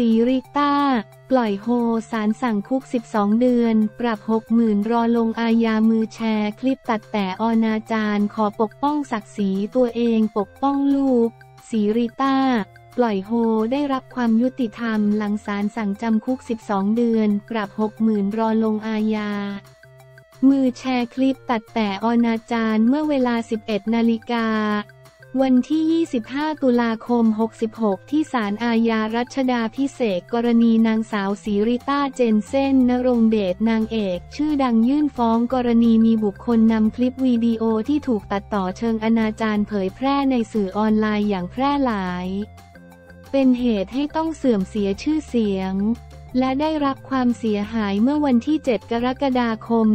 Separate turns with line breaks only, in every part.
สีริต้า ปล่อยโฮสารสั่งคุก 12 เดือน ปรับ 60,000 รอลงอาญามือแชร์คลิปตัดแต่อนาจารขอปกป้องศักดิ์ศรีตัวเองปกป้องลูก สีริต้า ปล่อยโฮได้รับความยุติธรรมหลังศาลสั่งจำคุก 12 เดือน ปรับ 60,000 รอลงอาญา มือแชร์คลิปตัดแต่อนาจารเมื่อเวลา 11 นาฬิกา วันที่ 25 ตุลาคม 66 ที่ศาลอาญารัชดาพิเศษกรณีนางสาวสีริต้าเจนเซนนรงเดชนางเอก ชื่อดังยื่นฟ้องกรณีมีบุคคลนำคลิปวิดีโอที่ถูกตัดต่อเชิงอนาจารเผยแพร่ในสื่อออนไลน์อย่างแพร่หลาย เป็นเหตุให้ต้องเสื่อมเสียชื่อเสียง และได้รับความเสียหายเมื่อวันที่ 7 กรกฎาคม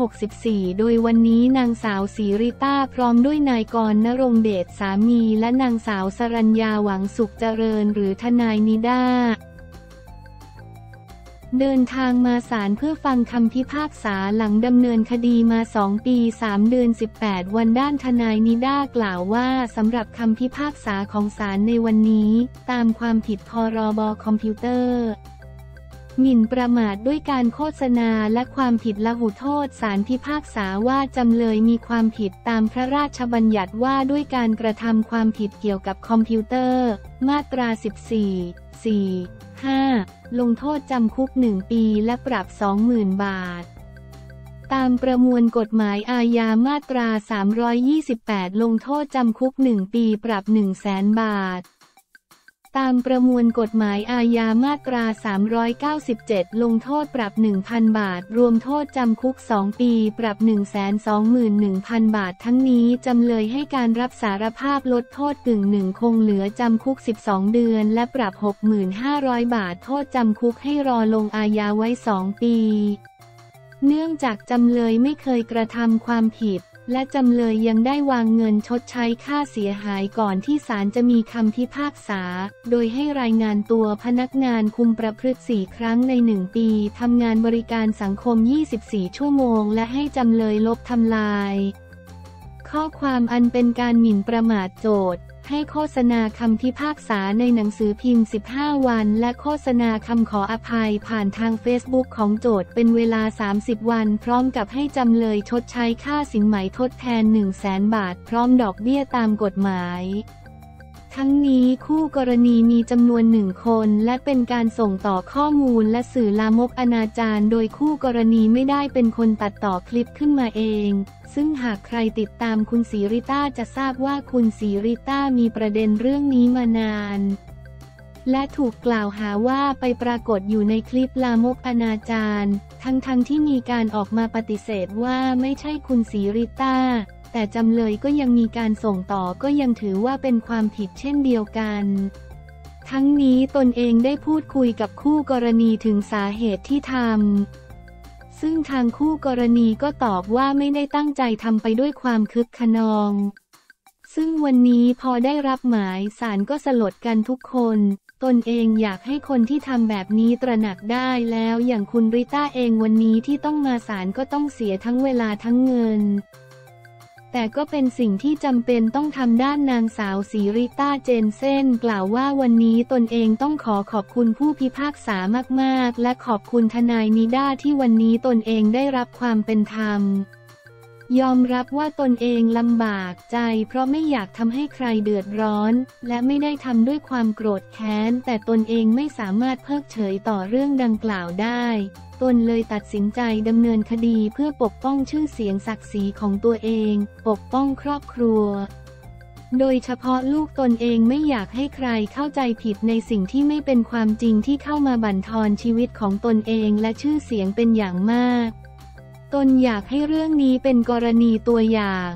2564 โดยวันนี้นางสาวศีริต้าพร้อมด้วยนายกรณรงเดชสามีและนางสาวสรัญญาหวังสุขเจริญหรือทนายนิด้า เดินทางมาศาลเพื่อฟังคำพิพากษาหลังดำเนินคดีมา 2 ปี 3 เดือน 18 วันด้านทนายนิด้ากล่าวว่าสำหรับคำพิพากษาของศาลในวันนี้ ตามความผิดพรบคอมพิวเตอร์หมิ่นประมาทด้วยการโฆษณาและความผิดละหุโทษศาลพิพากษาว่าจำเลยมีความผิดตามพระราชบัญญัติว่าด้วยการกระทำความผิดเกี่ยวกับคอมพิวเตอร์ มาตรา 14 4 5 ลงโทษจำคุก 1 ปีและปรับ 20,000 บาท ตามประมวลกฎหมายอาญามาตรา 328 ลงโทษจำคุก 1 ปีปรับ 100,000 บาท ตามประมวลกฎหมายอาญามาตรา 397 ลงโทษปรับ 1,000 บาท รวมโทษจำคุก 2 ปี ปรับ 121,000 บาท ทั้งนี้จำเลยให้การรับสารภาพลดโทษกึ่งหนึ่งคงเหลือจำคุก 12 เดือน และปรับ 6,500 บาท โทษจำคุกให้รอลงอาญาไว้ 2 ปี เนื่องจากจำเลยไม่เคยกระทำความผิด และจำเลยยังได้วางเงินชดใช้ค่าเสียหายก่อนที่ศาลจะมีคำพิพากษา โดยให้รายงานตัวพนักงานคุมประพฤติสี่ครั้งใน 1 ปี ทำงานบริการสังคม 24 ชั่วโมง และให้จำเลยลบทำลาย ข้อความอันเป็นการหมิ่นประมาทโจทย์ ให้โฆษณาคำพิพากษาในหนังสือพิมพ์ 15 วัน และโฆษณาคำขออภัยผ่านทางเฟซบุ๊กของโจทย์เป็นเวลา 30 วัน พร้อมกับให้จำเลยชดใช้ค่าสินไหมทดแทน 1 0 0 0 0แบาท พร้อมดอกเบี้ยตามกฎหมาย ทั้งนี้คู่กรณีมีจำนวนหนึ่งคน และเป็นการส่งต่อข้อมูลและสื่อลามกอนาจารโดยคู่กรณีไม่ได้เป็นคนตัดต่อคลิปขึ้นมาเอง ซึ่งหากใครติดตามคุณสีริต้าจะทราบว่าคุณสีริต้ามีประเด็นเรื่องนี้มานาน และถูกกล่าวหาว่าไปปรากฏอยู่ในคลิปลามกอนาจารทั้งๆทที่มีการออกมาปฏิเสธว่าไม่ใช่คุณสีริต้า แต่จำเลยก็ยังมีการส่งต่อก็ยังถือว่าเป็นความผิดเช่นเดียวกัน ทั้งนี้ตนเองได้พูดคุยกับคู่กรณีถึงสาเหตุที่ทำ ซึ่งทางคู่กรณีก็ตอบว่าไม่ได้ตั้งใจทำไปด้วยความคึกขนอง ซึ่งวันนี้พอได้รับหมายศาลก็สลดกันทุกคนตนเองอยากให้คนที่ทำแบบนี้ตระหนักได้แล้วอย่างคุณริต้าเองวันนี้ที่ต้องมาศาลก็ต้องเสียทั้งเวลาทั้งเงิน แต่ก็เป็นสิ่งที่จำเป็นต้องทำด้านนางสาวสีริต้าเจนเซนกล่าวว่าวันนี้ตนเองต้องขอขอบคุณผู้พิพากษามาก ๆ และขอบคุณทนายนิด้าที่วันนี้ตนเองได้รับความเป็นธรรม ยอมรับว่าตนเองลำบากใจ เพราะไม่อยากทำให้ใครเดือดร้อน และไม่ได้ทำด้วยความโกรธแค้น แต่ตนเองไม่สามารถเพิกเฉยต่อเรื่องดังกล่าวได้ ตนเลยตัดสินใจดำเนินคดีเพื่อปกป้องชื่อเสียงศักดิ์ศรีของตัวเอง ปกป้องครอบครัว โดยเฉพาะลูกตนเองไม่อยากให้ใครเข้าใจผิดในสิ่งที่ไม่เป็นความจริงที่เข้ามาบั่นทอนชีวิตของตนเองและชื่อเสียงเป็นอย่างมาก ตนอยากให้เรื่องนี้เป็นกรณีตัวอย่าง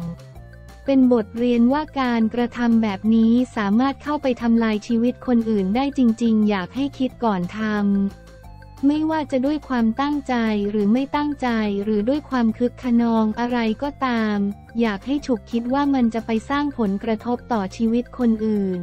เป็นบทเรียนว่าการกระทำแบบนี้สามารถเข้าไปทำลายชีวิตคนอื่นได้จริง ๆ อยากให้คิดก่อนทำ ไม่ว่าจะด้วยความตั้งใจหรือไม่ตั้งใจหรือด้วยความคึกขนองอะไรก็ตาม อยากให้ฉุกคิดว่ามันจะไปสร้างผลกระทบต่อชีวิตคนอื่น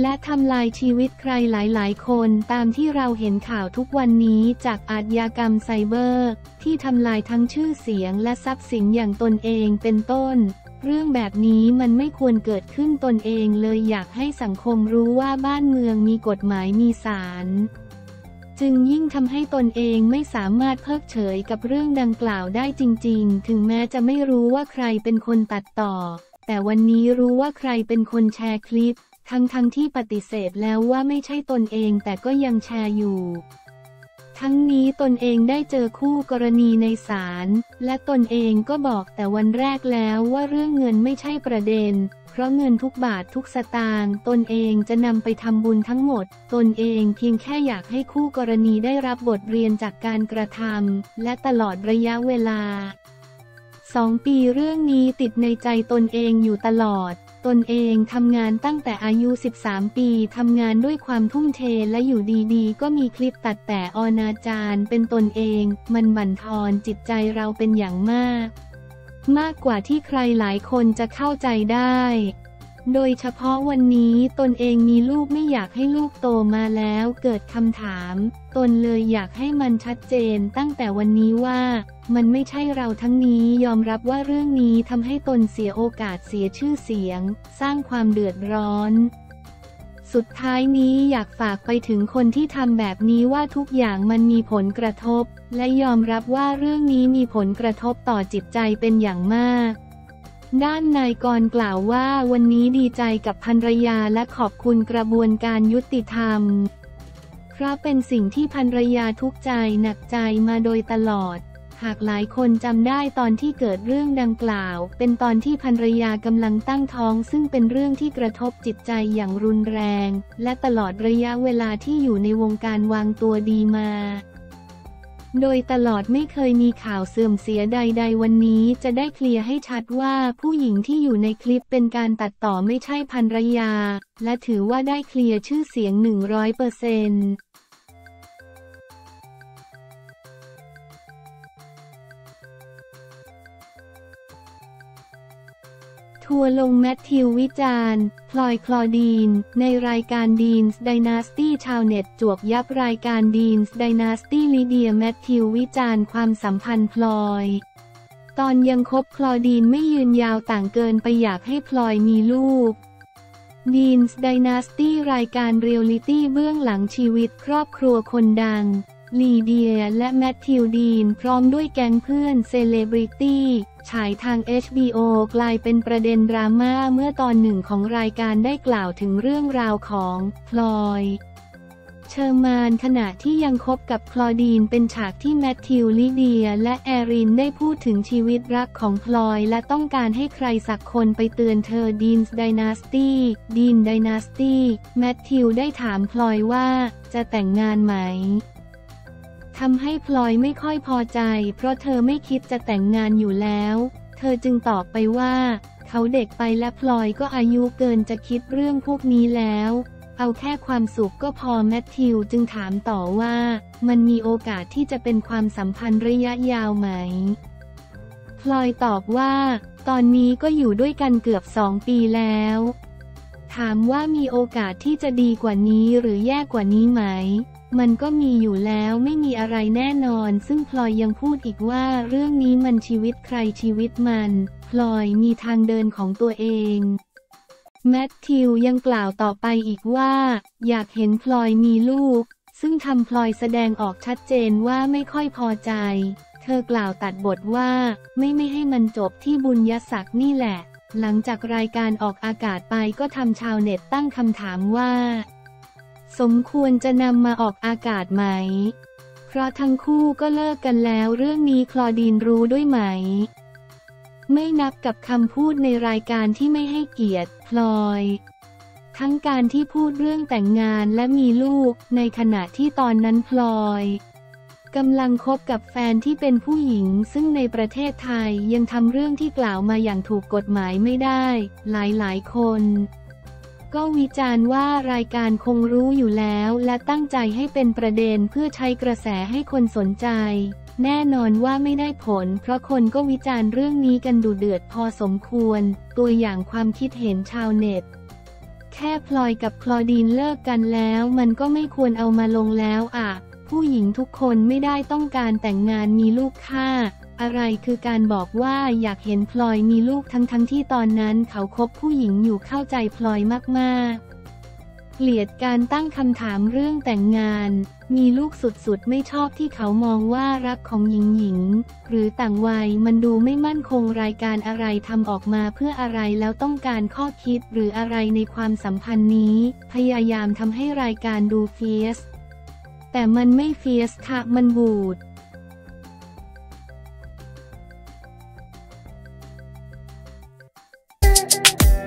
และทำลายชีวิตใครหลายๆ คนตามที่เราเห็นข่าวทุกวันนี้จากอาชญากรรมไซเบอร์ ที่ทำลายทั้งชื่อเสียงและทรัพย์สินอย่างตนเองเป็นต้นเรื่องแบบนี้มันไม่ควรเกิดขึ้นตนเองเลยอยากให้สังคมรู้ว่าบ้านเมืองมีกฎหมายมีศาล จึงยิ่งทำให้ตนเองไม่สามารถเพิกเฉยกับเรื่องดังกล่าวได้จริง ๆ ถึงแม้จะไม่รู้ว่าใครเป็นคนตัดต่อ แต่วันนี้รู้ว่าใครเป็นคนแชร์คลิป ทั้งๆทที่ปฏิเสธแล้วว่าไม่ใช่ตนเองแต่ก็ยังแชร์อยู่ ทั้งนี้ตนเองได้เจอคู่กรณีในศาล และตนเองก็บอกแต่วันแรกแล้วว่าเรื่องเงินไม่ใช่ประเด็น เพราะเงินทุกบาททุกสตางค์ตนเองจะนำไปทำบุญทั้งหมด ตนเองเพียงแค่อยากให้คู่กรณีได้รับบทเรียนจากการกระทำและตลอดระยะเวลาสองปีเรื่องนี้ติดในใจตนเองอยู่ตลอด ตนเองทำงานตั้งแต่อายุ 13 ปีทำงานด้วยความทุ่มเทและอยู่ดีๆ ก็มีคลิปตัดแต่อนาจารเป็นตนเอง มันบั่นทอนจิตใจเราเป็นอย่างมาก มากกว่าที่ใครหลายคนจะเข้าใจได้ โดยเฉพาะวันนี้ตนเองมีลูกไม่อยากให้ลูกโตมาแล้วเกิดคำถาม ตนเลยอยากให้มันชัดเจนตั้งแต่วันนี้ว่า มันไม่ใช่เราทั้งนี้ยอมรับว่าเรื่องนี้ทำให้ตนเสียโอกาสเสียชื่อเสียง สร้างความเดือดร้อนสุดท้ายนี้อยากฝากไปถึงคนที่ทำแบบนี้ว่าทุกอย่างมันมีผลกระทบ และยอมรับว่าเรื่องนี้มีผลกระทบต่อจิตใจเป็นอย่างมาก ด้านนายกรกล่าวว่าวันนี้ดีใจกับภรรยาและขอบคุณกระบวนการยุติธรรมเพราะเป็นสิ่งที่ภรรยาทุกใจหนักใจมาโดยตลอด หากหลายคนจำได้ตอนที่เกิดเรื่องดังกล่าว เป็นตอนที่ภรรยากำลังตั้งท้อง ซึ่งเป็นเรื่องที่กระทบจิตใจอย่างรุนแรง และตลอดระยะเวลาที่อยู่ในวงการวางตัวดีมา โดยตลอดไม่เคยมีข่าวเสื่อมเสียใด ๆ วันนี้จะได้เคลียร์ให้ชัดว่าผู้หญิงที่อยู่ในคลิปเป็นการตัดต่อไม่ใช่ภรรยา และถือว่าได้เคลียร์ชื่อเสียง 100%เปอร์เซนต์ ทัวลงแมทธิววิจารณ์พลอยคลอดีน ในรายการดีนส์ไดนาสตี้ชาวเน็ตจวกยับรายการดีนส์ไดนาสตี้ลีเดียแมทธิววิจารณ์ความสัมพันธ์พลอย ตอนยังคบคลอดีนไม่ยืนยาวต่างเกินไปอยากให้พลอยมีลูกดีนส์ไดนาสตี้รายการเรียลลิตี้เบื้องหลังชีวิตครอบครัวคนดังลีเดียและแมทธิวดีนพร้อมด้วยแก๊งเพื่อนเซเลบริตี้ ฉายทาง HBO กลายเป็นประเด็นดราม่าเมื่อตอนหนึ่งของรายการได้กล่าวถึงเรื่องราวของพลอยเชอร์มานขณะที่ยังคบกับคลอดีนเป็นฉากที่แมทธิวลิเดียและแอรินได้พูดถึงชีวิตรักของพลอยและต้องการให้ใครสักคนไปเตือนเธอดีนส์ไดนาสตี้ดีนไดนาสตี้แมทธิวได้ถามพลอยว่าจะแต่งงานไหม ทำให้พลอยไม่ค่อยพอใจ เพราะเธอไม่คิดจะแต่งงานอยู่แล้ว เธอจึงตอบไปว่า เขาเด็กไปและพลอยก็อายุเกินจะคิดเรื่องพวกนี้แล้ว เอาแค่ความสุขก็พอแมทธิวจึงถามต่อว่า มันมีโอกาสที่จะเป็นความสัมพันธ์ระยะยาวไหม พลอยตอบว่า ตอนนี้ก็อยู่ด้วยกันเกือบสองปีแล้ว ถามว่ามีโอกาสที่จะดีกว่านี้หรือแย่กว่านี้ไหม มันก็มีอยู่แล้วไม่มีอะไรแน่นอน ซึ่งพลอยยังพูดอีกว่าเรื่องนี้มันชีวิตใครชีวิตมัน พลอยมีทางเดินของตัวเองแมทธิวยังกล่าวต่อไปอีกว่า อยากเห็นพลอยมีลูก ซึ่งทำพลอยแสดงออกชัดเจนว่าไม่ค่อยพอใจ เธอกล่าวตัดบทว่า ไม่ไม่ให้มันจบที่บุญยศักดิ์นี่แหละ หลังจากรายการออกอากาศไปก็ทำชาวเน็ตตั้งคำถามว่า สมควรจะนำมาออกอากาศไหม เพราะทั้งคู่ก็เลิกกันแล้วเรื่องนี้คลอดีนรู้ด้วยไหม ไม่นับกับคำพูดในรายการที่ไม่ให้เกียรติพลอย ทั้งการที่พูดเรื่องแต่งงานและมีลูกในขณะที่ตอนนั้นพลอยกำลังคบกับแฟนที่เป็นผู้หญิง ซึ่งในประเทศไทยยังทำเรื่องที่กล่าวมาอย่างถูกกฎหมายไม่ได้ หลายๆคน ก็วิจารณ์ว่ารายการคงรู้อยู่แล้วและตั้งใจให้เป็นประเด็นเพื่อใช้กระแสให้คนสนใจ แน่นอนว่าไม่ได้ผล เพราะคนก็วิจารณ์เรื่องนี้กันดุเดือดพอสมควร ตัวอย่างความคิดเห็นชาวเน็ต แค่พลอยกับคลอดีนเลิกกันแล้ว มันก็ไม่ควรเอามาลงแล้วอะ ผู้หญิงทุกคนไม่ได้ต้องการแต่งงานมีลูกค่า อะไรคือการบอกว่าอยากเห็นพลอยมีลูกทั้งๆทที่ตอนนั้นเขาคบผู้หญิงอยู่เข้าใจพลอยมากๆ เกลียดการตั้งคำถามเรื่องแต่งงาน มีลูกสุดๆ ไม่ชอบที่เขามองว่ารักของหญิงหญิง หรือต่างวัยมันดูไม่มั่นคงรายการอะไรทำออกมาเพื่ออะไรแล้วต้องการข้อคิดหรืออะไรในความสัมพันธ์นี้ พยายามทำให้รายการดูเฟียสแต่มันไม่เฟียสค่ะมันบูด yeah.